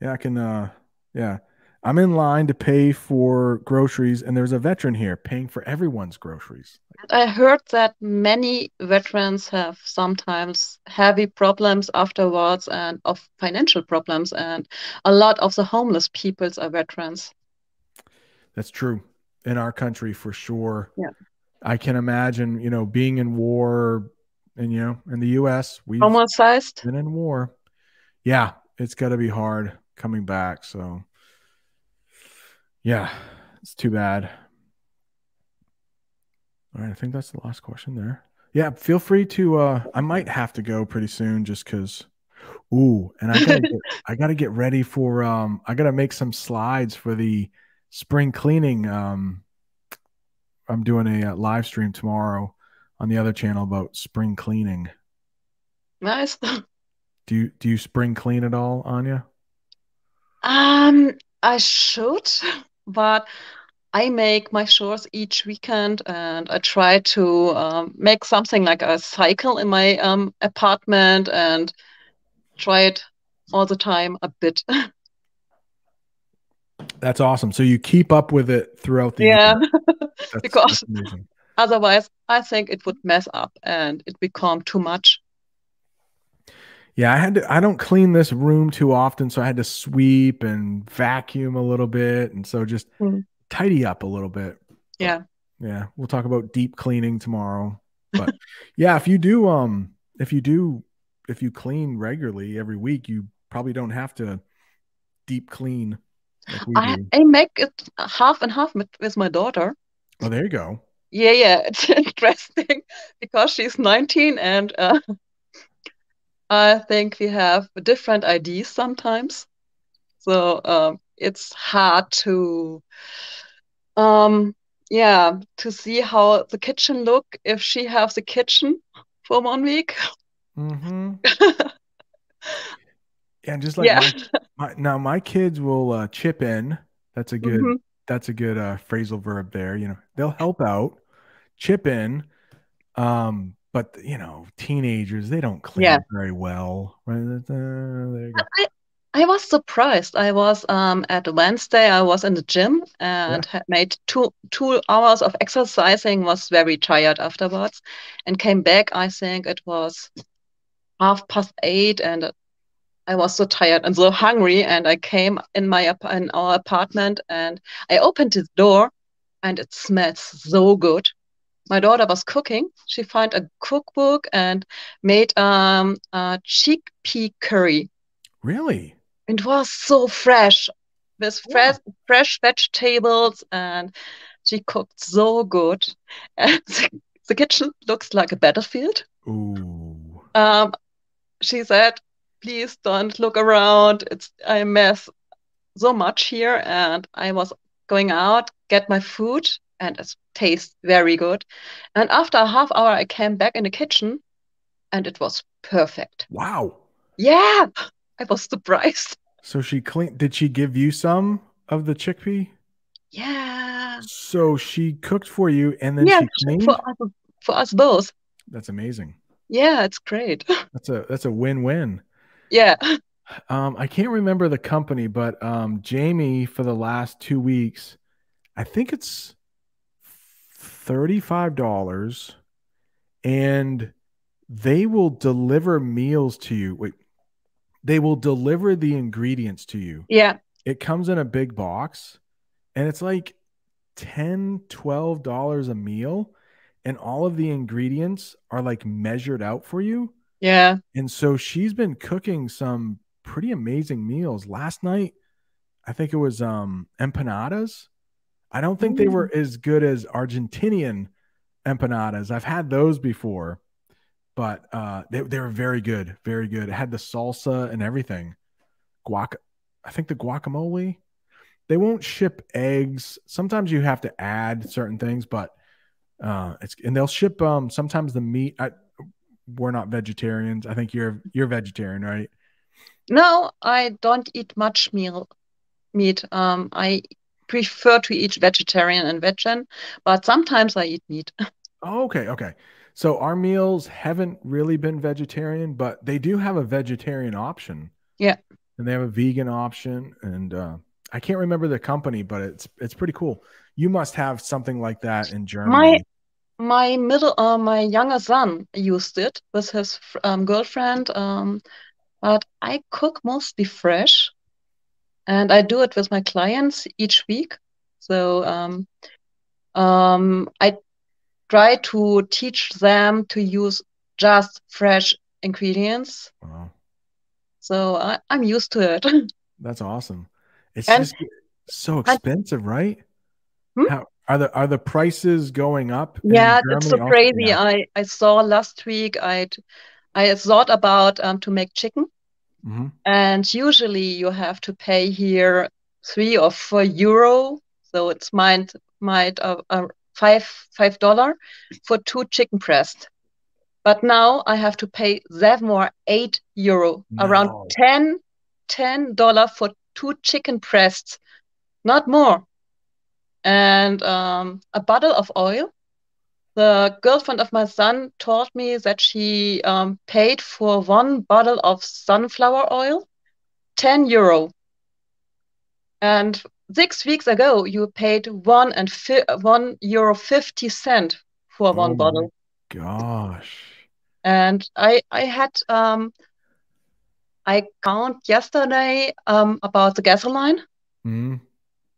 yeah, I can. Uh, yeah, I'm in line to pay for groceries, and there's a veteran here paying for everyone's groceries. I heard that many veterans have sometimes heavy problems afterwards and of financial problems, and a lot of the homeless peoples are veterans. That's true in our country for sure. Yeah. I can imagine, you know, being in war and, you know, in the US, we've been in war. Yeah. It's got to be hard coming back. So, yeah, it's too bad. All right. I think that's the last question there. Yeah. Feel free to, uh, I might have to go pretty soon just because. Ooh, and I gotta get, (laughs) I gotta get ready for um I gotta make some slides for the spring cleaning. Um, I'm doing a, a, live stream tomorrow on the other channel about spring cleaning. Nice. (laughs) do you do you spring clean at all, Anya? Um, I should, but I make my chores each weekend, and I try to um, make something like a cycle in my um, apartment and try it all the time a bit. (laughs) That's awesome. So you keep up with it throughout the yeah, (laughs) That's, because that's otherwise I think it would mess up and it become too much. Yeah, I had to. I don't clean this room too often, so I had to sweep and vacuum a little bit, and so just Mm. tidy up a little bit. Yeah. Yeah, we'll talk about deep cleaning tomorrow. But yeah, if you do, um, if you do, if you clean regularly every week, you probably don't have to deep clean like I. I make it half and half with, with my daughter. Oh, there you go. Yeah, yeah, (laughs) it's interesting because she's 19 and uh, I think we have different ideas sometimes. So um, it's hard to, um, yeah, to see how the kitchen look if she has the kitchen for one week. Mm-hmm. (laughs) Yeah, just like Yeah. my, my now my kids will uh, chip in. That's a good Mhm. that's a good uh, phrasal verb there. You know, they'll help out, chip in. Um, but you know, teenagers they don't clean Yeah. very well. Right? There you go. I, I was surprised. I was um, at Wednesday. I was in the gym and had made two two hours of exercising. Was very tired afterwards, and came back. I think it was half past eight, and I was so tired and so hungry. And I came in my in our apartment, and I opened the door, and it smells so good. My daughter was cooking. She found a cookbook and made um, a chickpea curry. Really? It was so fresh with fresh fresh vegetables and she cooked so good. (laughs) And the, the kitchen looks like a battlefield. Ooh. Um, she said, please don't look around. It's I mess so much here and I was going out, get my food, and it tastes very good. And after a half hour I came back in the kitchen and it was perfect. Wow. Yeah, I was surprised. (laughs) So she clean. Did she give you some of the chickpea? Yeah. So she cooked for you, and then Yeah, she cleaned. for us, for us both. That's amazing. Yeah, it's great. (laughs) That's a that's a win win. Yeah. Um, I can't remember the company, but um, Jamie for the last two weeks, I think it's thirty-five dollars, and they will deliver meals to you. Wait, they will deliver the ingredients to you. Yeah. It comes in a big box, and it's like 10 12 dollars a meal, and all of the ingredients are like measured out for you. Yeah. And so she's been cooking some pretty amazing meals. Last night, I think it was um empanadas. I don't think they were as good as Argentinian empanadas. I've had those before, but uh they, they were very good, very good. It had the salsa and everything. Guac I think the guacamole. They won't ship eggs. Sometimes you have to add certain things, but uh it's and they'll ship um sometimes the meat. I we're not vegetarians. I think you're you're vegetarian, right? No, I don't eat much meal meat. Um, I prefer to eat vegetarian and vegan, but sometimes I eat meat. (laughs) Oh, okay, okay. So our meals haven't really been vegetarian, but they do have a vegetarian option. Yeah. And they have a vegan option and uh I can't remember the company, but it's it's pretty cool. You must have something like that in Germany. My my middle, uh, my younger son used it with his um, girlfriend. Um, but I cook mostly fresh, and I do it with my clients each week. So um, um, I try to teach them to use just fresh ingredients. Wow. So I, I'm used to it. (laughs) That's awesome. It's And- just so expensive, right? Hmm? How are the are the prices going up? Yeah, it's so crazy. Yeah. I I saw last week I I thought about um, to make chicken, Mhm. and usually you have to pay here three or four euro. So it's might might uh, uh, five five dollar for two chicken breast. But now I have to pay seven or eight euro, No. around ten ten dollar for two chicken breasts, not more. And um, a bottle of oil the girlfriend of my son told me that she um, paid for one bottle of sunflower oil 10 euro. And six weeks ago, you paid one and fi- one euro 50 cent for one Oh bottle. gosh. And I, I had, um, I count yesterday um, about the gasoline. Mhm.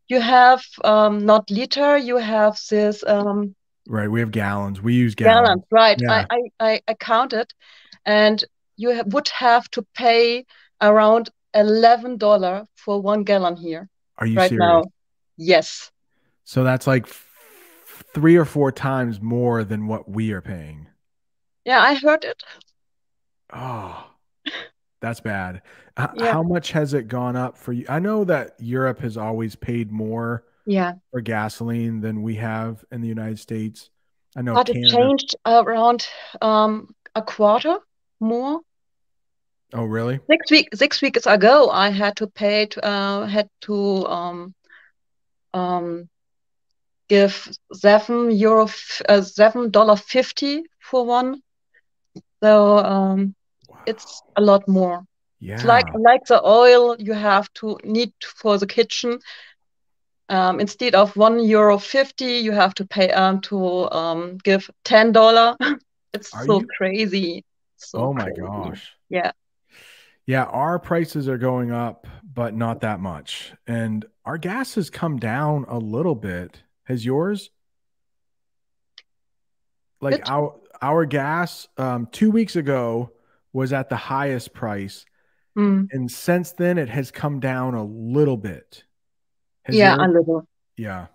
You have um, not liter, you have this um, Right. We have gallons. We use gallons. gallons, right? Yeah. I, I, I, counted, and you ha would have to pay around eleven dollar for one gallon here Are you right serious? now. Yes. So that's like f- three or four times more than what we are paying. Yeah, I heard it. Oh, that's bad. H- Yeah. How much has it gone up for you? I know that Europe has always paid more Yeah, for gasoline than we have in the United States. I know but it changed around um a quarter more. Oh, really? Six week six weeks ago, I had to pay to, uh had to um um give seven euro uh, seven dollar fifty for one. So um Wow. it's a lot more. Yeah. It's like like the oil you have to need for the kitchen. Um, instead of one euro fifty, you have to pay um to um give ten dollar. (laughs) It's Are so you- crazy. So Oh my crazy. gosh. Yeah. Yeah, our prices are going up, but not that much. And our gas has come down a little bit. Has yours? Like It- our our gas um 2 weeks ago was at the highest price Mm. and since then it has come down a little bit. Has Yeah, a little. yeah.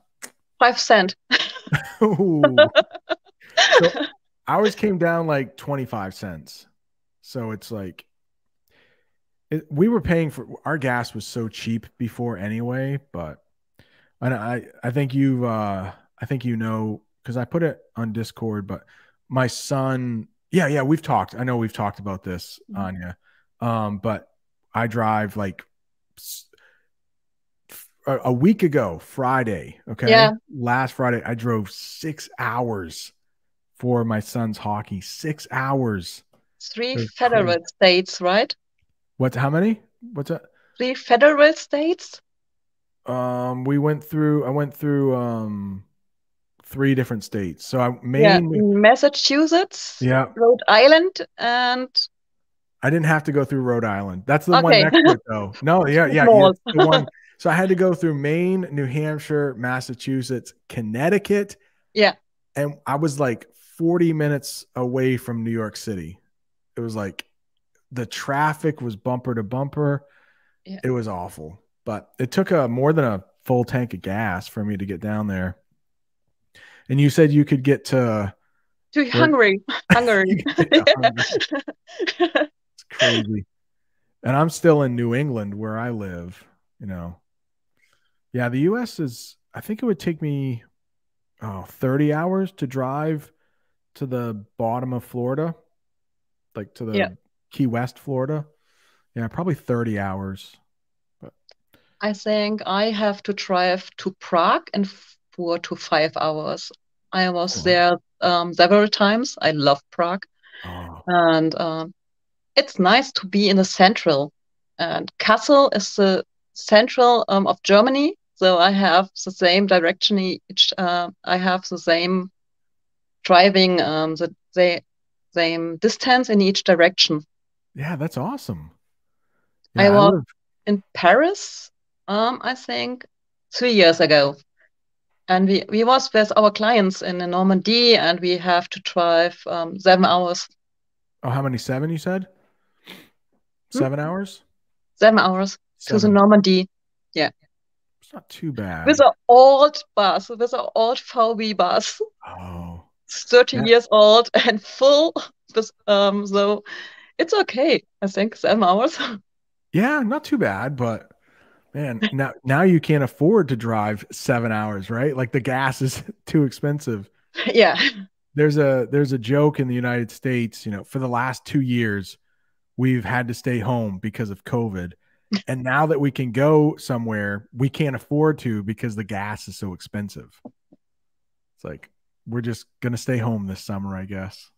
Five cent. So (laughs) ours came down like 25 cents. So it's like it, we were paying for our gas was so cheap before anyway, but and I I think you uh I think you know cuz I put it on Discord, but my son yeah, yeah, we've talked. I know we've talked about this, Mhm. Anya. Um but I drive like a, week ago, Friday, okay? Yeah. Last Friday I drove 6 hours for my son's hockey. 6 hours. Three federal states, right? What's how many? What's that? Three federal states? Um, we went through. I went through um three different states. So I Yeah, Maine. Massachusetts, Yeah, Rhode Island, and I didn't have to go through Rhode Island. That's the one next to it, though. No, yeah, (laughs) yeah, yeah. The one. So I had to go through Maine, New Hampshire, Massachusetts, Connecticut. Yeah. And I was like 40 minutes away from New York City. It was like the traffic was bumper to bumper. Yeah. It was awful. But it took a more than a full tank of gas for me to get down there. And you said you could get to to Hungary. (laughs) Hungary. You could Hungary. (laughs) It's crazy. and I'm still in New England where I live, you know. Yeah, the US is I think it would take me oh 30 hours to drive to the bottom of Florida, like to the Yeah. Key West, Florida. Yeah, probably 30 hours. I think I have to drive to Prague in four to five hours. I was Oh, there um, several times. I love Prague, Oh, and um, it's nice to be in the central. And Kassel is the central um, of Germany, so I have the same direction each. Uh, I have the same driving, um, the, the same distance in each direction. yeah, that's awesome. I Yeah, I was in Paris, um, I think three years ago. And we, we was with our clients in Normandy and we have to drive um, seven hours. Oh, how many? Seven, you said? Hmm? Seven hours? Seven hours to the Normandy. Yeah. It's not too bad. with an old bus, with an old VW bus, Oh, 30 Yeah. years old and full. With, um, so it's okay, I think, seven hours. (laughs) yeah, not too bad, but man, now now you can't afford to drive seven hours, right? Like the gas is (laughs) too expensive. yeah. There's a there's a joke in the United States, you know, for the last two years, we've had to stay home because of COVID. And now that we can go somewhere, we can't afford to because the gas is so expensive. It's like we're just gonna stay home this summer, I guess.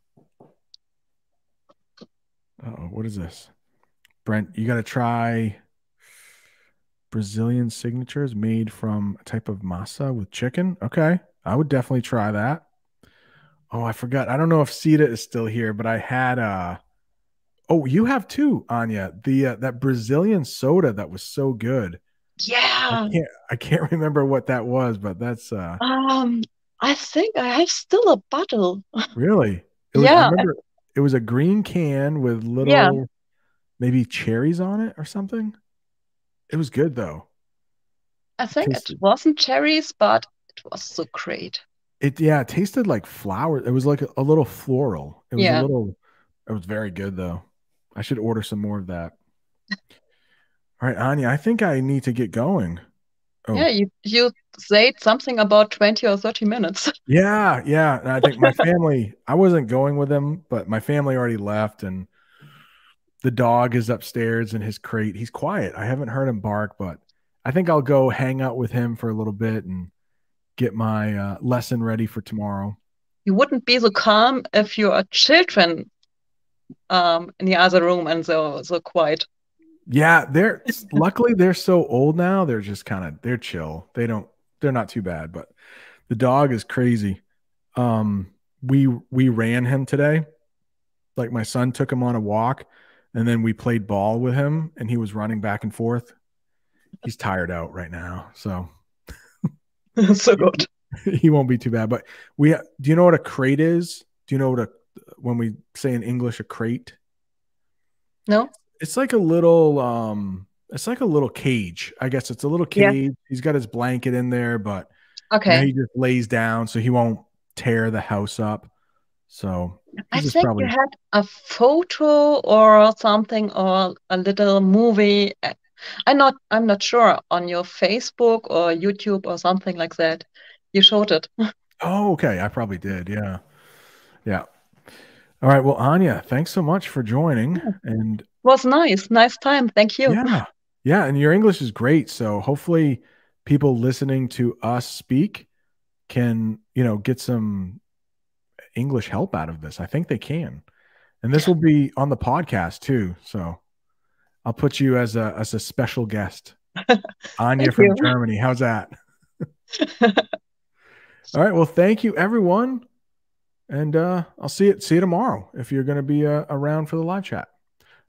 Oh, what is this? Brent, you gotta try Brazilian signatures made from a type of masa with chicken. Okay. I would definitely try that. Oh, I forgot. I don't know if Sita is still here, but I had uh Oh, you have too, Anya. The uh, that Brazilian soda that was so good. Yeah. I can't I can't (laughs) remember what that was, but that's uh Um, I think I have still a bottle. really. It was, Yeah. I remember it was a green can with little Yeah. maybe cherries on it or something. It was good though. I think Tasted- it wasn't cherries, but it was so great. It yeah, it tasted like flower. It was like a, a little floral. It was Yeah. a little. It was very good though. I should order some more of that. All right, Anya, I think I need to get going. Oh Yeah, you you said something about 20 or 30 minutes. (laughs) yeah, yeah. And I think my family. I wasn't going with them, but my family already left, and the dog is upstairs in his crate. He's quiet. I haven't heard him bark, but I think I'll go hang out with him for a little bit and get my uh, lesson ready for tomorrow. You wouldn't be so calm if your children um in the other room and so so quiet. Yeah, they're luckily they're so old now. They're just kind of they're chill. They don't they're not too bad, but the dog is crazy. Um we we ran him today. Like my son took him on a walk and then we played ball with him and he was running back and forth. He's tired out right now, so (laughs) So good. (laughs) he won't be too bad. But we do you know what a crate is? Do you know what a when we say in English a crate? No? It's like a little um it's like a little cage. I guess it's a little Yeah. cage. He's got his blanket in there, but Okay. he just lays down so he won't tear the house up. So I think probably you had a photo or something or a little movie. I'm not I'm not sure on your Facebook or YouTube or something like that. You showed it. (laughs) Oh, okay. I probably did. Yeah. Yeah. All right. Well, Anya, thanks so much for joining. And Was nice. Nice time. Thank you. yeah. Yeah. And your English is great. So hopefully people listening to us speak can, you know, get some English help out of this. I think they can. And this will be on the podcast too. So I'll put you as a as a special guest. (laughs) Anya from you. Germany. How's that? (laughs) All right. Well, thank you everyone. And uh I'll see it see you tomorrow if you're going to be uh, around for the live chat.